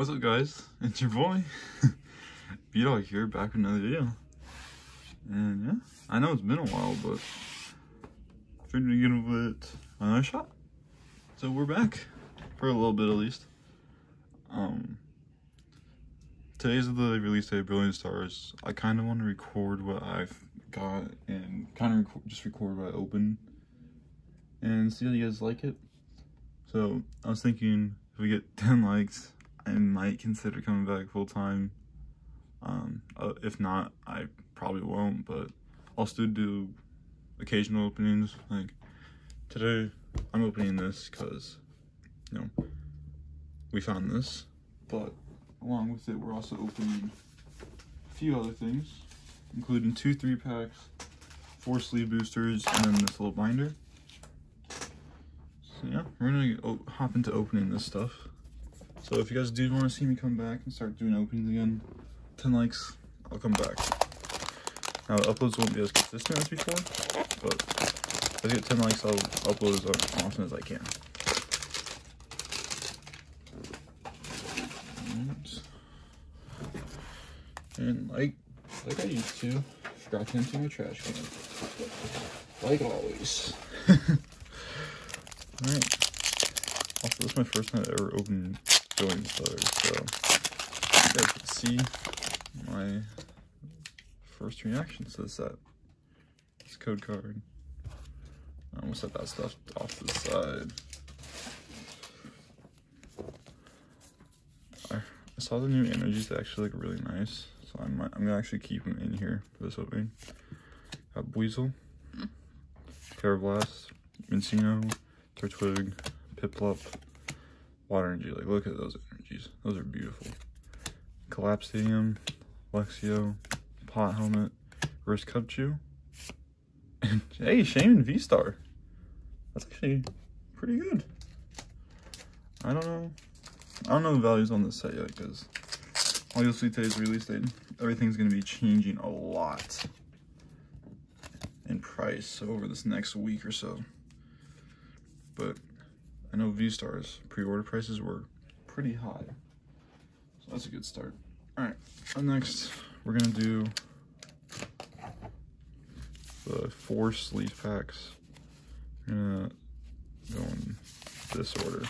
What's up guys? It's your boy, B-Dog here, back with another video. And yeah, I know it's been a while, but figured to give it another shot. So we're back, for a little bit at least. Um, Today's the release day of Brilliant Stars. I kind of want to record what I've got and kind of just record what I open and see how you guys like it. So I was thinking if we get 10 likes, I might consider coming back full time. Um, uh, if not, I probably won't, but I'll still do occasional openings. Like today, I'm opening this because, you know, we found this, but along with it, we're also opening a few other things, including two three packs, four sleeve boosters, and then this little binder. So yeah, we're gonna hop into opening this stuff. So if you guys do want to see me come back and start doing openings again, 10 likes, I'll come back. Now the uploads won't be as consistent as before, but if I get 10 likes, I'll upload as often as I can. And like, like I used to, forgot to empty my trash can. Like always. Alright. Also, this is my first time ever opening Stars, so you guys can see my first reactions to the set. Uh, this code card. I'm gonna set that stuff off to the side. I, I saw the new energies that actually look really nice. So I'm, I'm gonna actually keep them in here for this opening. Got Buizel, Karrablast, Minccino, Turtwig, Piplup, Water Energy. Like, look at those energies. Those are beautiful. Collapsadium, Luxio, Pot Helmet, Wrist Cubchoo, Chew. hey, Shaymin V-Star. That's actually pretty good. I don't know. I don't know the values on this set yet because all you'll see today's release date. Everything's going to be changing a lot in price over this next week or so. But I know V-Stars pre-order prices were pretty high. So that's a good start. Alright, up next we're to do the four sleeve packs. We're to go in this order.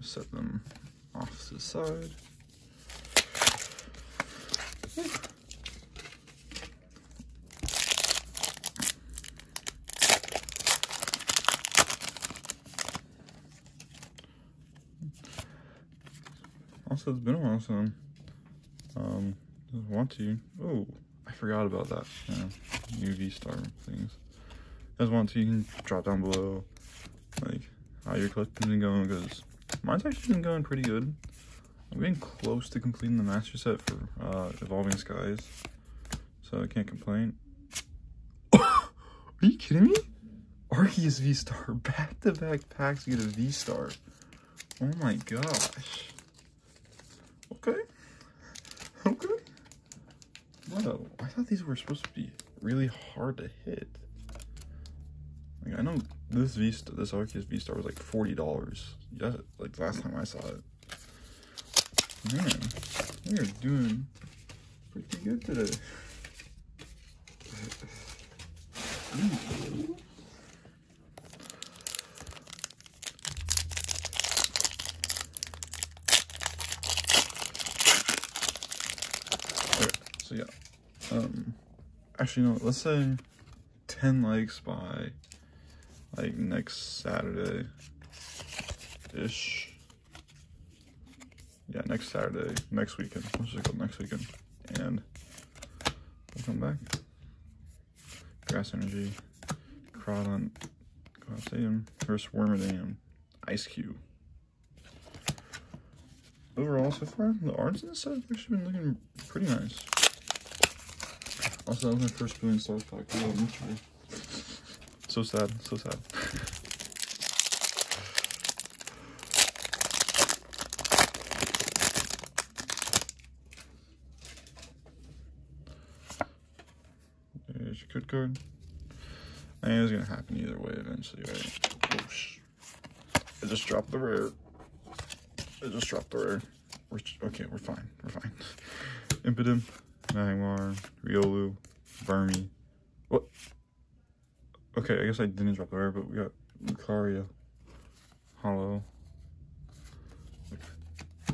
Set them off to the side. Also, it's been a while, so um, want to. Oh, I forgot about that. Yeah, UV star things. Guys want to, you can drop down below, like how your collection's been going, because mine's actually been going pretty good. I'm getting close to completing the master set for uh, Evolving Skies, so I can't complain. Are you kidding me? Arceus V-Star, back-to-back -back packs get a V-Star. Oh my gosh. Okay. Okay. Whoa, I thought these were supposed to be really hard to hit. Like, I know this V this Arceus V Star was like forty dollars. Yeah, like last time I saw it. Man, we are doing pretty good today. So yeah, um, actually no, let's say 10 likes by like next Saturday ish. Yeah, next Saturday, next weekend. Let's just go next weekend. And we'll come back. Grass Energy, Crawdaunt, Colosseum, First Wormadam, Ice Cube. Overall, so far, the arts in this have actually been looking pretty nice. Also, that was my first Brilliant Stars pack. So sad, so sad. There's your code card. I it was gonna happen either way eventually, right? Whoosh. I just dropped the rare. I just dropped the rare. We're, okay, we're fine. We're fine. Impidimp, Magmar, Riolu, Burmy. What? Okay, I guess I didn't drop the rare, but we got Lucario. Holo.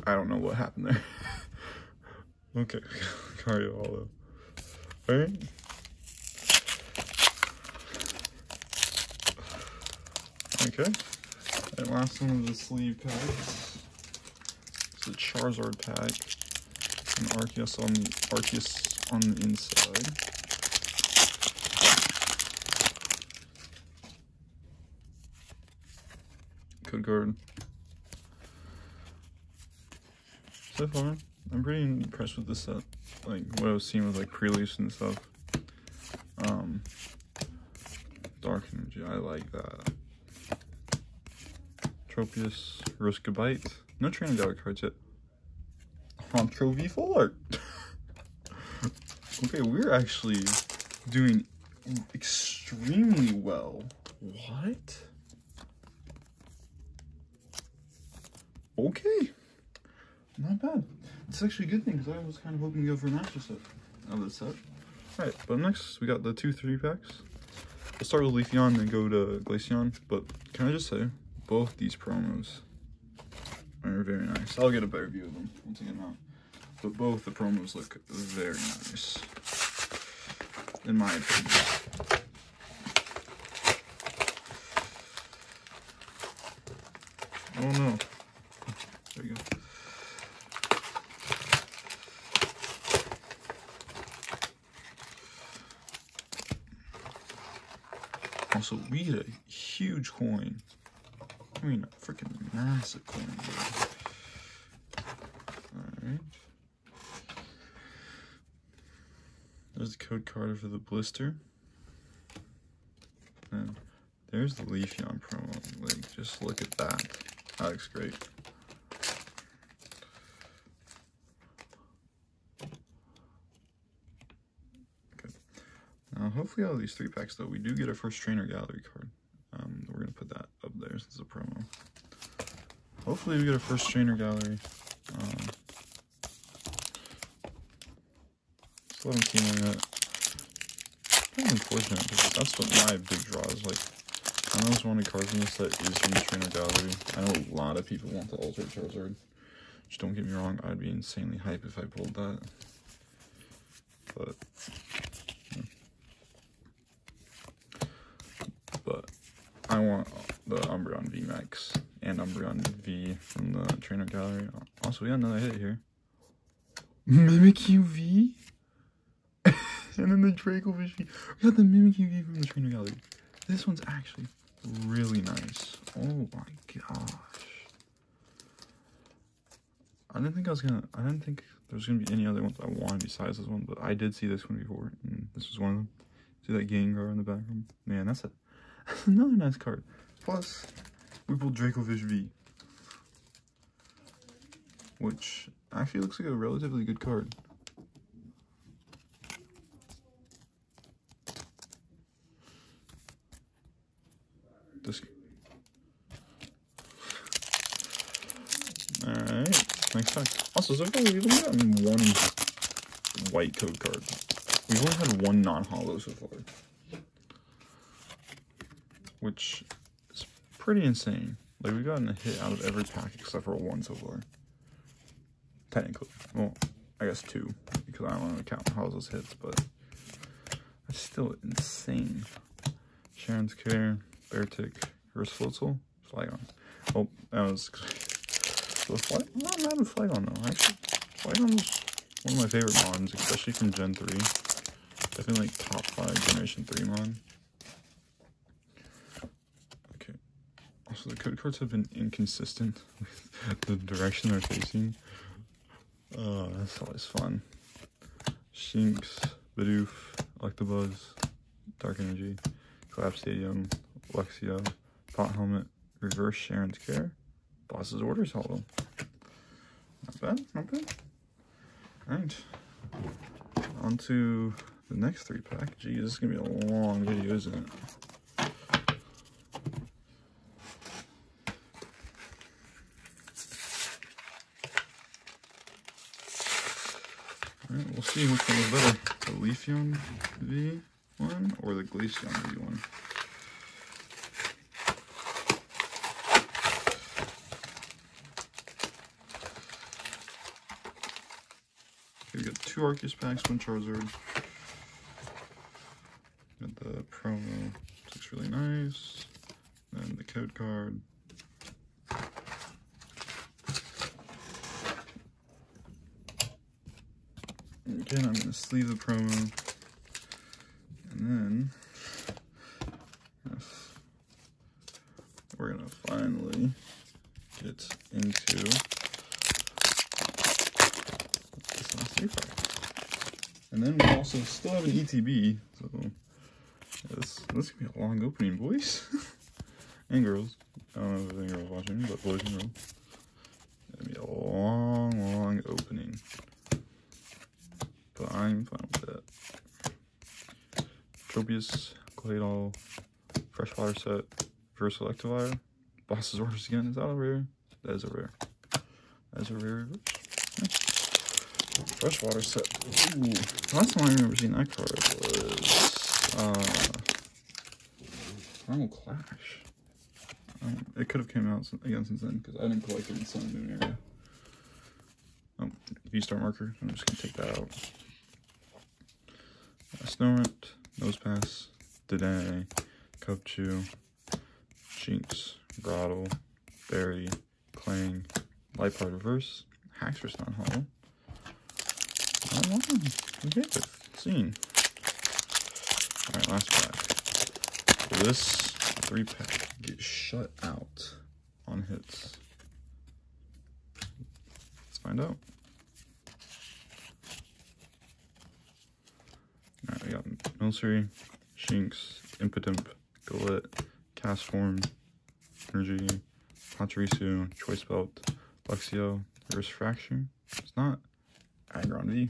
I don't know what happened there. okay, Lucario Holo. Alright. Okay. And last one of the sleeve packs. It's a Charizard pack. An Arceus on the Arceus on the inside. Good card. So far, I'm pretty impressed with this set. Like what I was seeing with like pre-release and stuff. Um, Dark Energy, I like that. Tropius, Riskabite. No Trainer Gallery cards yet. Hantro V4. okay, we're actually doing extremely well. What? Okay. Not bad. It's actually a good thing because I was kind of hoping to go for a master set of this set. Alright, but next we got the two three packs. We'll start with Leafeon and go to Glaceon, but can I just say, both these promos are very nice. I'll get a better view of them once I get them out. But both the promos look very nice, in my opinion. Oh no. There you go. Also, we get a huge coin. I mean, a freaking massive coin. There's the code card for the blister. And there's the Leafeon promo. Like, just look at that. That looks great. Okay. Now, hopefully, out of these three packs, though, we do get a first trainer gallery card. Um, we're gonna put that up there since it's a promo. Hopefully, we get a first trainer gallery. Um, haven't seen one yet. Kind of unfortunate because that's what my big draw is like. My most wanted cards in this set is from the trainer gallery. I know a lot of people want the Ultra Charizard. Just don't get me wrong, I'd be insanely hype if I pulled that. But hmm. but I want the Umbreon V Max and Umbreon V from the trainer gallery. Also, we got another hit here. Mimikyu V? And then the Dracovish V. We got the Mimikyu from the trainer gallery. This one's actually really nice. Oh my gosh. I didn't think I was gonna, I didn't think there was gonna be any other ones I wanted besides this one, but I did see this one before, and this was one of them. See that Gengar in the background? Man, that's a that's another nice card. Plus, we pulled Dracovish V. Which actually looks like a relatively good card. This. Alright, next pack. Also, so far we've only gotten one white code card. We've only had one non-holo so far which is pretty insane. Like, we've gotten a hit out of every pack except for one so far. Technically. Well, I guess two, because I don't want to count House's hits, but that's still insane. Cheren's Care, Beartic, Ursflitzel, Flygon. Oh, that was... So Fly, not mad at Flygon, though. Actually, Flygon was one of my favorite mons, especially from Gen 3. Definitely, like, top 5 Generation 3 mon. Okay. Also, the code cards have been inconsistent with the direction they're facing. Oh, that's always fun. Shinx, Bidoof, Electabuzz, Dark Energy, Collapse Stadium, Luxio, Pot Helmet, Reverse Cheren's Care, Boss's Orders Holo. Not bad, not bad. Alright, on to the next three pack. Geez, this is going to be a long video, isn't it? Alright, we'll see which one is better, the Leafeon V one or the Glaceon V one. We got two Arceus packs, one Charizard. Got the promo, looks really nice. Then the code card. Again, I'm gonna sleeve the promo. And then we're gonna finally get into this last three pack. And then we also ETB, so this this could be a long opening, boys and girls. I don't know if there's any girls watching, but boys and girls. It's gonna be a long, long opening. But I'm fine with that. Tropius, Claydol, Freshwater Set, First Electivire, Boss's Orders again. Is that a rare? That is a rare. That is a rare Freshwater Set. Ooh. Last time I remember seeing that card was uh Clash. Um, it could have came out again since then because I didn't collect it in Sun and Moon area. Um, V-Star marker. I'm just gonna take that out. Uh, Snorunt, Nosepass, Dedenne, Cubchoo, Shinx, Grottle, Berry, Klang, Light Reverse, Haxorus non holo. Oh, wow. Okay, scene. Alright, last pack. This three pack gets shut out on hits. Let's find out. Alright, we got Milcery, Shinx, Impidimp, Galette, Castform, Energy, Pachirisu, Choice Belt, Luxio, Reverse Fraction. It's not Aggron V.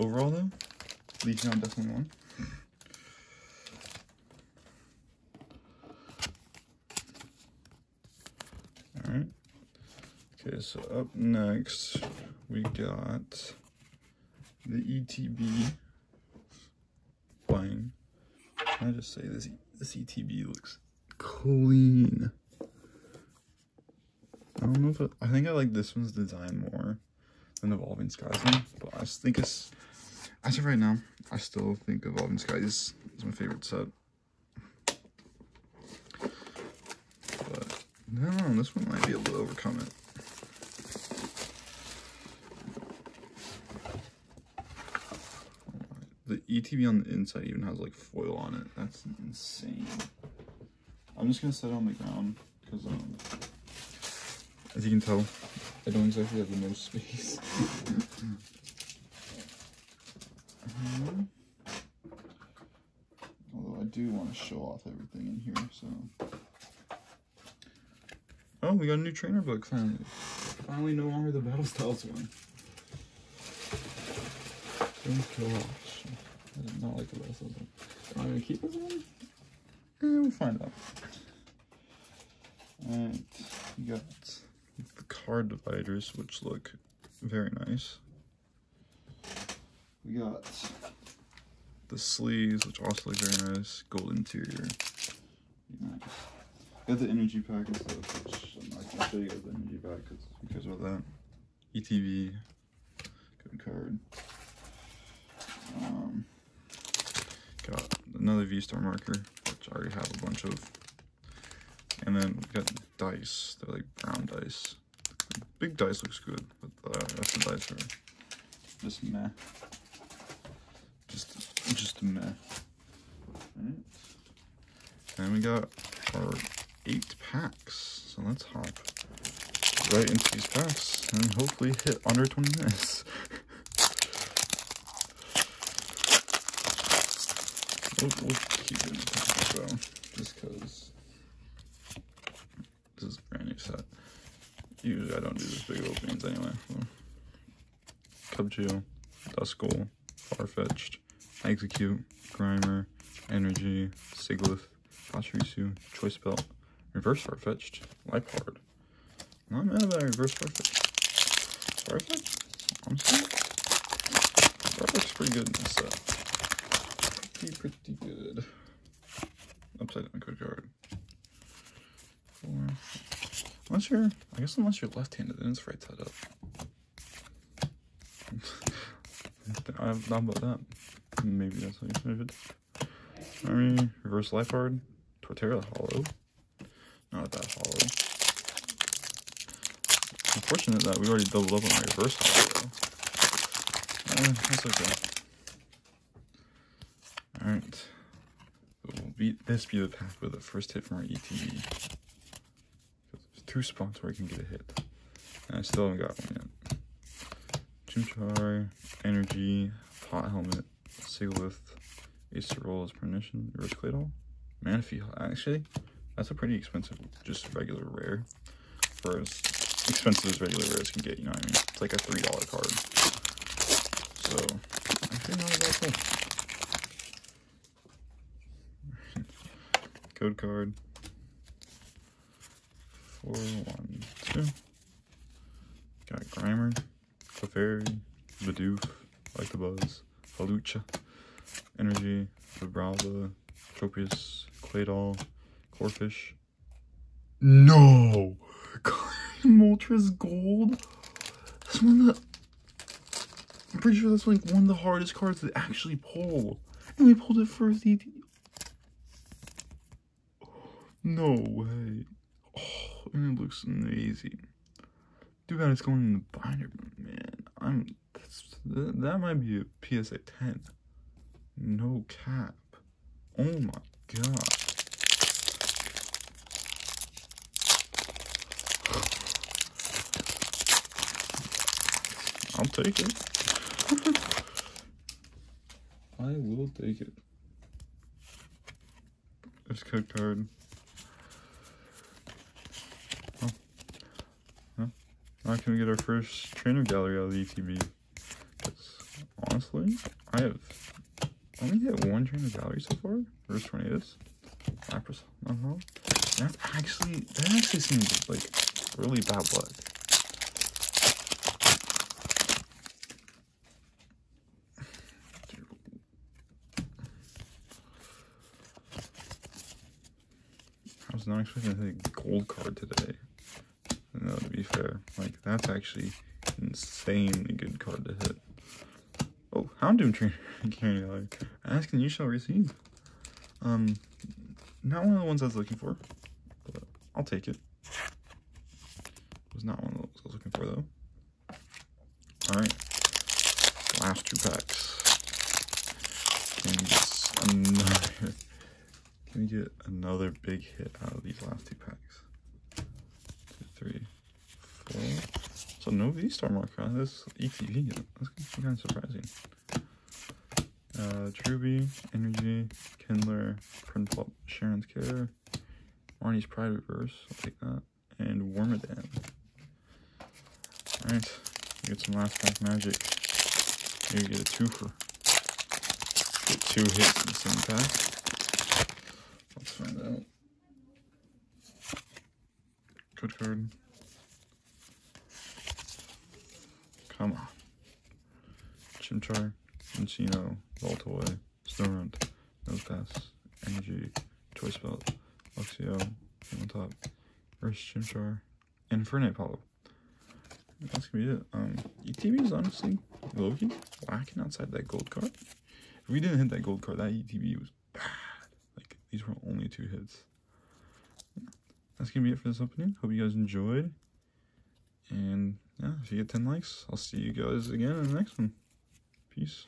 Overall though, Legion definitely won. Alright. Okay, so up next we got the ETB playing. Can I just say this this ETB looks clean. I don't know if it, I think I like this one's design more Evolving Skies one, but I think it's as of right now, I still think Evolving Skies is my favorite set. But no, this one might be able to overcome it. The ETB on the inside even has like foil on it. That's insane. I'm just gonna set it on the ground because um, as you can tell, I don't exactly have the most space. um, although I do want to show off everything in here, so. Oh, we got a new trainer book finally. Finally, no longer the Battle Styles one. Oh gosh. I did not like the Battle Styles one. Am I gonna keep this one? Eh, we'll find out. And you got the card dividers, which look very nice. We got the sleeves, which also look very nice. Gold interior. Nice. Got the energy pack and stuff, which I'm not gonna show you the energy pack because because of that. ETB, good card. Um, got another V-Star marker, which I already have a bunch of. And then we got dice, they're like brown dice. Big dice looks good, but rest of the dice are just meh. Just, just meh. Alright. And we got our eight packs. So let's hop right into these packs and hopefully hit under 20 minutes. we'll, we'll keep it in the packs though, just because this is brand new set. Usually I don't do this big openings anyway. So. Cubchoo, Duskull, Farfetch'd, Exeggcute, Grimer, Energy, Sigilyph, Pachirisu, Choice Belt, Reverse Farfetch'd, Liepard. Not mad about Reverse Farfetch'd. Farfetch'd? Honestly? That looks pretty good in this set. Pretty, pretty good. Upside down code card. Four. Unless you're, I guess unless you're left-handed, then it's right side up. I haven't about that. Maybe that's how you should. Army, reverse life card. Torterra holo. Not that holo. Unfortunate that we already doubled up on our reverse holo. Eh, that's okay. Alright. We'll beat this be the path with the first hit from our ETB. Two spots where I can get a hit. And I still haven't got one yet. Chimchar, Energy, Pot Helmet, Sigilyph, Ace Roll as Permission, Reverse Claydol, Manaphy. Actually, that's a pretty expensive, just regular rare. For as expensive as regular rares can get, you know what I mean? It's like a $3 card. So, actually not a bad thing. Code card. Four, one, two. Got Grimer, Clefairy, Bidoof, Like the Buzz, Halucha, Energy, Vibrava, Tropius, Claydol, Corphish. No! Moltres Gold? That's one of the... I'm pretty sure that's like one of the hardest cards to actually pull. And we pulled it first ET. No way. It looks amazing. Too bad it's going in the binder, man. I'm that, that might be a PSA 10. No cap. Oh my god. I'll take it. I will take it. This code card. Oh. Huh? Now can we get our first trainer gallery out of the ETB? Honestly, I have only hit one trainer gallery so far. First 20 is. Lapras, uh-huh. That's actually, that actually seems like really bad luck. I was not expecting to hit a gold card today. Fair, like that's actually insanely good card to hit. Oh, Houndoom Trainer carrying like asking you shall receive. Um, not one of the ones I was looking for, but I'll take it. Was not one of those I was looking for though. All right, last two packs. Can we get another? Can we get another big hit out of these last two packs? Four. So no V-Star marker this yet. That's kind of surprising. Uh, Truby, Energy, Kindler, Prinplup, Cheren's Care, Marnie's Pride Reverse, I'll take that, and Wormadam. Alright, get some last pack magic. Maybe get a two for get two hits in the same pack. Let's find out. Code card. Come on. Chimchar, Encino, Voltoy, Snorunt, Nosepass, Energy, Choice Belt, Luxio, on top, Reverse Chimchar, and Infernape Holo. That's gonna be it. Um, ETB is honestly Loki whacking outside that gold card. If we didn't hit that gold card, that ETB was bad. Like these were only two hits. That's gonna be it for this opening. Hope you guys enjoyed. And yeah, if you get 10 likes, I'll see you guys again in the next one. Peace.